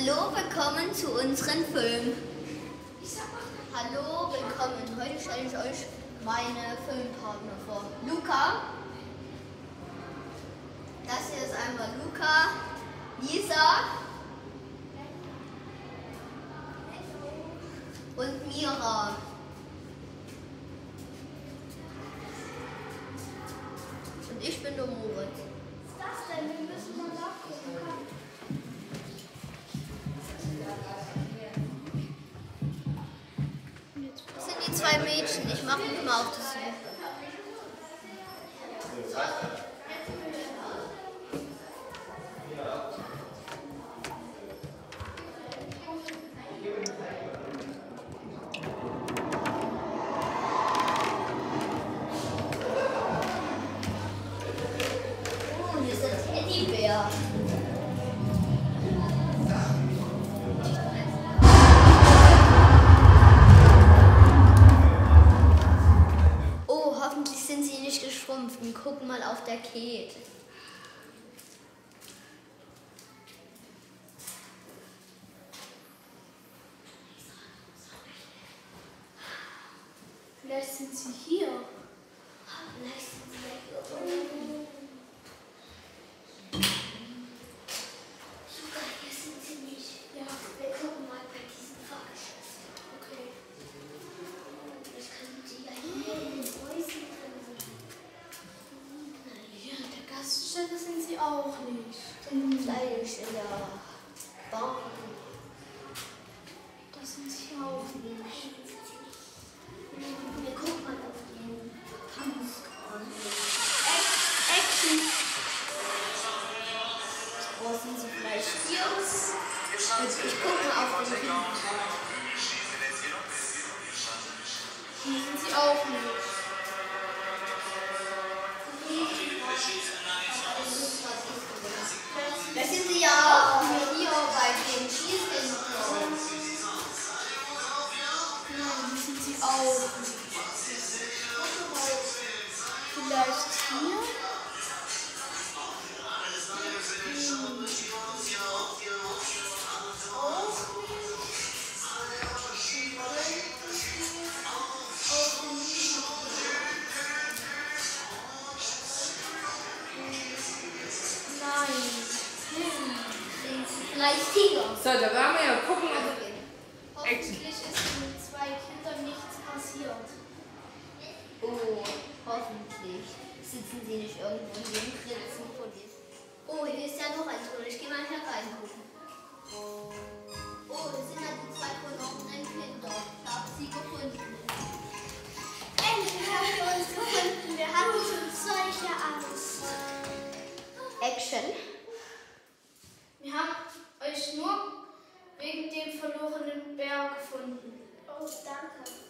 Hallo, willkommen zu unserem Film. Hallo, willkommen. Heute stelle ich euch meine Filmpartner vor. Luca. Das hier ist einmal Luca, Lisa und Mira. Und ich bin der Moritz. Was ist das denn? Wir müssen mal nachgucken. Zwei Mädchen. Ich mache mich mal auf das Suche. Oh, mal auf der Kate. Vielleicht sind sie hier. Vielleicht sind sie ja hier unten. Sogar hier sind sie nicht. Ja, Wir gucken mal bei diesen Fahrgeschäften. okay. Vielleicht können sie ja hier in den Häusern drin sein. Hier an der Gaststätte sind sie auch nicht. Vielleicht in der Bahn. Da sind sie auch nicht. Wir gucken mal auf den Tanzkran. Action! Oh, sind sie vielleicht hier? Jetzt, ich gucke mal auf den Tanzkran. Hier sind sie auch nicht. Nein, hier sind sie auch nicht. Vielleicht hier? Nein. Sind sie vielleicht hier? So, da waren wir ja gucken, ob passiert. Oh, hoffentlich sitzen sie nicht irgendwo in den Kritzen vor diesem. Oh, hier ist ja noch ein Ton. Ich gehe mal hier reingucken. Oh, das sind ja die zwei verlorenen Kinder. Ich habe sie gefunden. Endlich haben wir uns gefunden. Wir hatten schon solche Angst. Action. Wir haben euch nur wegen dem verlorenen Bär gefunden. Oh, danke.